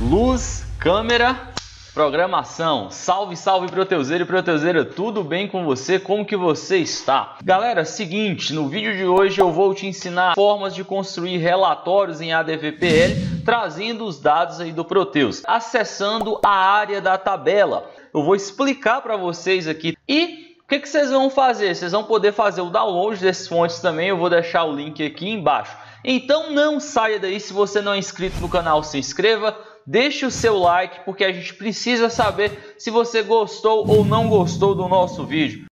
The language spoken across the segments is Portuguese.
Luz, câmera, programação. Salve, salve Proteuseiro e Proteuseira, tudo bem com você? Como que você está? Galera, seguinte, no vídeo de hoje eu vou te ensinar formas de construir relatórios em ADVPL, trazendo os dados aí do Proteus, acessando a área da tabela. Eu vou explicar para vocês aqui e o que, que vocês vão fazer? Vocês vão poder fazer o download desses fontes também, eu vou deixar o link aqui embaixo. Então não saia daí, se você não é inscrito no canal, se inscreva, deixe o seu like, porque a gente precisa saber se você gostou ou não gostou do nosso vídeo.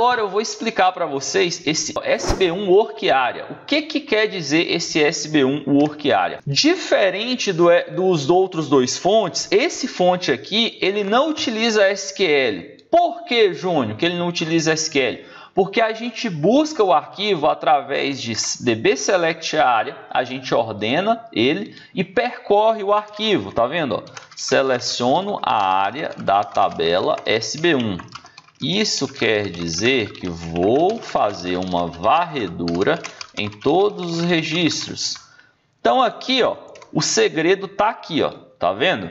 Agora eu vou explicar para vocês esse SB1 Work Area. O que, que quer dizer esse SB1 Work Area? Diferente do, dos outros dois fontes, esse fonte aqui ele não utiliza SQL. Por que, Júnior, que ele não utiliza SQL? Porque a gente busca o arquivo através de db select area, a gente ordena ele e percorre o arquivo, tá vendo? Seleciono a área da tabela SB1. Isso quer dizer que vou fazer uma varredura em todos os registros. Então aqui, ó, o segredo está aqui, ó, tá vendo?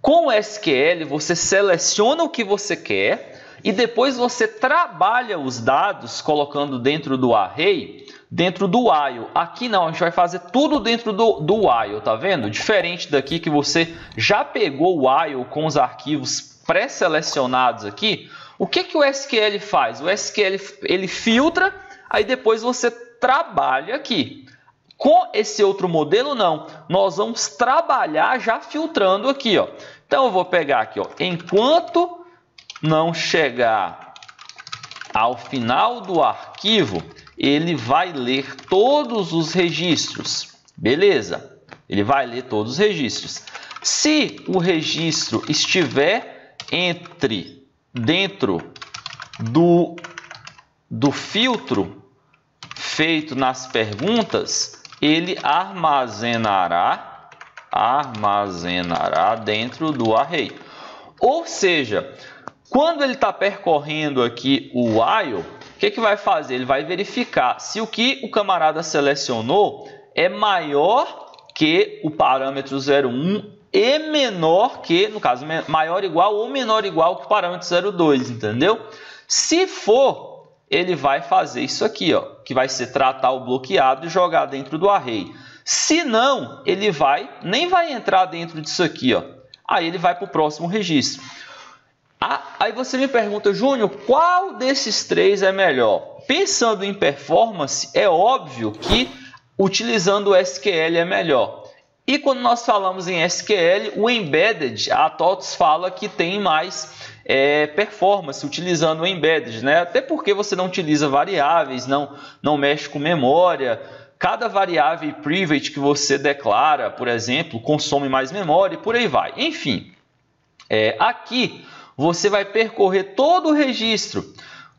Com o SQL você seleciona o que você quer e depois você trabalha os dados colocando dentro do array, dentro do while. Aqui não, a gente vai fazer tudo dentro do, do while, tá vendo? Diferente daqui que você já pegou o while com os arquivos pré-selecionados aqui, o que, que o SQL faz? O SQL ele filtra, aí depois você trabalha aqui. Com esse outro modelo, não. Nós vamos trabalhar já filtrando aqui. Ó. Então, eu vou pegar aqui, ó, enquanto não chegar ao final do arquivo, ele vai ler todos os registros. Beleza? Ele vai ler todos os registros. Se o registro estiver entre dentro do, do filtro feito nas perguntas, ele armazenará armazenará dentro do array. Ou seja, quando ele está percorrendo aqui o while, o que, que vai fazer? Ele vai verificar se o que o camarada selecionou é maior que o parâmetro 01 e menor que, no caso, maior igual ou menor igual que o parâmetro 0,2, entendeu? Se for, ele vai fazer isso aqui, ó, que vai ser tratar o bloqueado e jogar dentro do array. Se não, ele vai, nem vai entrar dentro disso aqui, ó. Aí ele vai para o próximo registro. Aí você me pergunta, Júnior, qual desses três é melhor? Pensando em performance, é óbvio que utilizando o SQL é melhor. E quando nós falamos em SQL, o embedded, a TOTS fala que tem mais é, performance utilizando o embedded, né? Até porque você não utiliza variáveis, não, não mexe com memória. Cada variável private que você declara, por exemplo, consome mais memória e por aí vai. Enfim, é, aqui você vai percorrer todo o registro.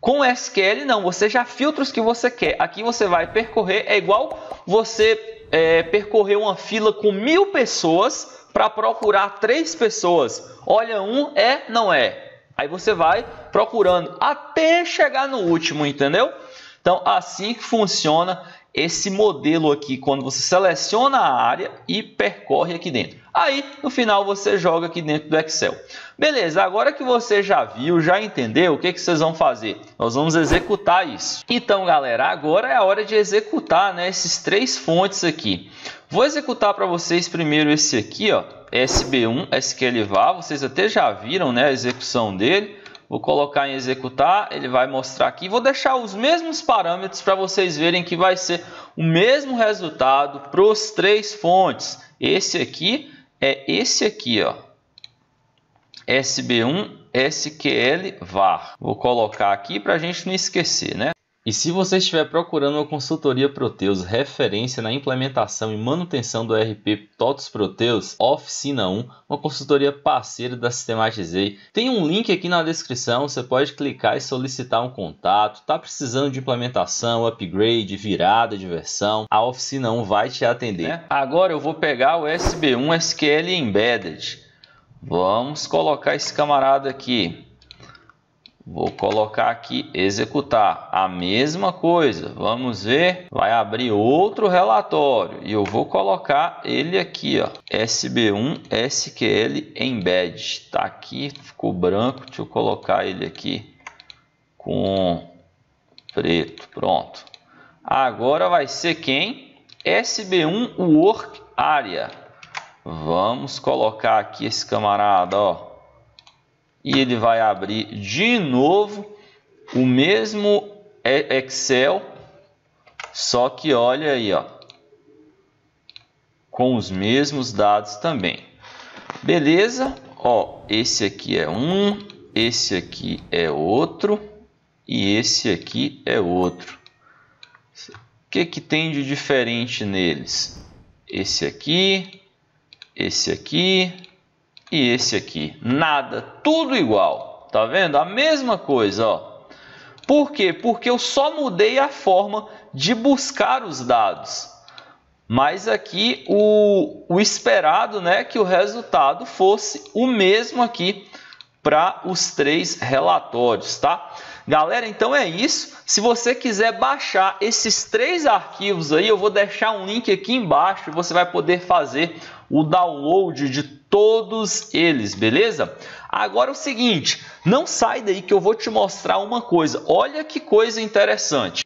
Com SQL, não, você já filtra os que você quer. Aqui você vai percorrer, é igual você é, percorrer uma fila com mil pessoas para procurar três pessoas. Olha, um é, não é. Aí você vai procurando até chegar no último, entendeu? Então, assim que funciona esse modelo aqui, quando você seleciona a área e percorre aqui dentro. Aí, no final, você joga aqui dentro do Excel. Beleza, agora que você já viu, já entendeu, o que, que vocês vão fazer? Nós vamos executar isso. Então, galera, agora é a hora de executar né, esses três fontes aqui. Vou executar para vocês primeiro esse aqui, ó, SB1 SQLVAR. Vocês até já viram né, a execução dele. Vou colocar em executar, ele vai mostrar aqui. Vou deixar os mesmos parâmetros para vocês verem que vai ser o mesmo resultado para os três fontes. Esse aqui é esse aqui, ó. SB1 SQL var. Vou colocar aqui para a gente não esquecer, né? E se você estiver procurando uma consultoria Proteus referência na implementação e manutenção do ERP TOTOS Proteus Oficina 1, uma consultoria parceira da Sistematizei, tem um link aqui na descrição, você pode clicar e solicitar um contato. Tá precisando de implementação, upgrade, virada de versão, a Oficina 1 vai te atender. É. Agora eu vou pegar o SB1 SQL Embedded. Vamos colocar esse camarada aqui. Vou colocar aqui executar a mesma coisa. Vamos ver, vai abrir outro relatório e eu vou colocar ele aqui, ó, SB1 SQL Embed. Tá aqui, ficou branco. Deixa eu colocar ele aqui com preto. Pronto. Agora vai ser quem? SB1 Work Area. Vamos colocar aqui esse camarada, ó e ele vai abrir de novo o mesmo Excel, só que olha aí, ó, com os mesmos dados também. Beleza? Ó, esse aqui é um, esse aqui é outro e esse aqui é outro. O que, que tem de diferente neles? Esse aqui, esse aqui, e esse aqui. Nada, tudo igual. Tá vendo? A mesma coisa, ó. Por quê? Porque eu só mudei a forma de buscar os dados. Mas aqui o, o esperado, né, que o resultado fosse o mesmo aqui para os três relatórios, tá? Galera, então é isso. Se você quiser baixar esses três arquivos aí, eu vou deixar um link aqui embaixo você vai poder fazer o download de todos eles, beleza? Agora é o seguinte, não sai daí que eu vou te mostrar uma coisa. Olha que coisa interessante.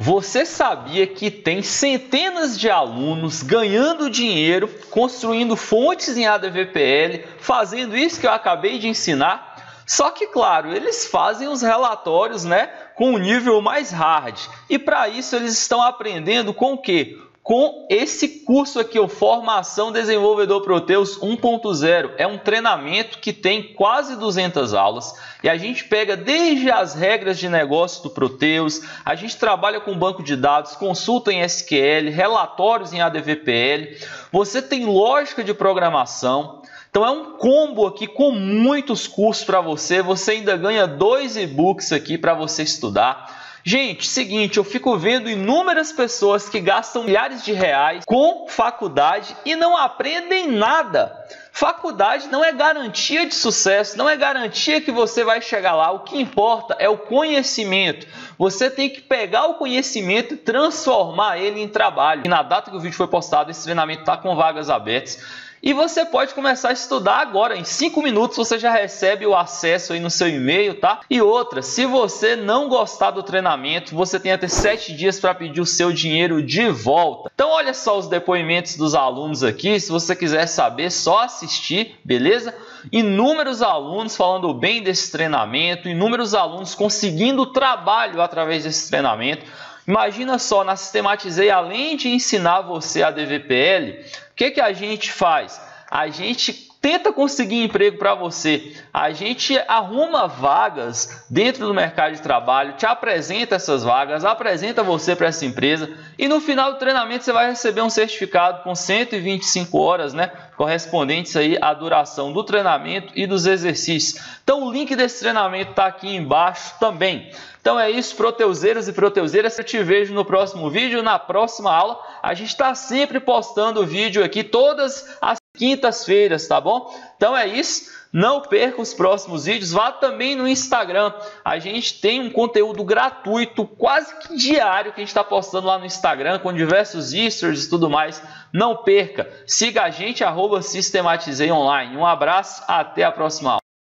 Você sabia que tem centenas de alunos ganhando dinheiro, construindo fontes em ADVPL, fazendo isso que eu acabei de ensinar? Só que, claro, eles fazem os relatórios né, com um nível mais hard. E para isso eles estão aprendendo com o quê? Com esse curso aqui, o Formação Desenvolvedor Proteus 1.0. É um treinamento que tem quase 200 aulas e a gente pega desde as regras de negócio do Proteus, a gente trabalha com banco de dados, consulta em SQL, relatórios em ADVPL, você tem lógica de programação, então é um combo aqui com muitos cursos para você. Você ainda ganha dois e-books aqui para você estudar. Gente, seguinte, eu fico vendo inúmeras pessoas que gastam milhares de reais com faculdade e não aprendem nada. Faculdade não é garantia de sucesso, não é garantia que você vai chegar lá. O que importa é o conhecimento. Você tem que pegar o conhecimento e transformar ele em trabalho. E na data que o vídeo foi postado, esse treinamento está com vagas abertas. E você pode começar a estudar agora. Em 5 minutos você já recebe o acesso aí no seu e-mail, tá? E outra, se você não gostar do treinamento, você tem até 7 dias para pedir o seu dinheiro de volta. Então olha só os depoimentos dos alunos aqui. Se você quiser saber, só assistir, beleza? Inúmeros alunos falando bem desse treinamento, inúmeros alunos conseguindo trabalho através desse treinamento. Imagina só, na Sistematizei, além de ensinar você a DVPL, o que, que a gente faz? A gente tenta conseguir emprego para você. A gente arruma vagas dentro do mercado de trabalho, te apresenta essas vagas, apresenta você para essa empresa e no final do treinamento você vai receber um certificado com 125 horas, né, correspondentes aí à duração do treinamento e dos exercícios. Então o link desse treinamento está aqui embaixo também. Então é isso, proteuseiros e proteuseiras. Eu te vejo no próximo vídeo, na próxima aula. A gente está sempre postando vídeo aqui todas as quintas-feiras, tá bom? Então é isso. Não perca os próximos vídeos. Vá também no Instagram. A gente tem um conteúdo gratuito, quase que diário, que a gente está postando lá no Instagram, com diversos stories e tudo mais. Não perca. Siga a gente, arroba Sistematizei Online. Um abraço, até a próxima aula.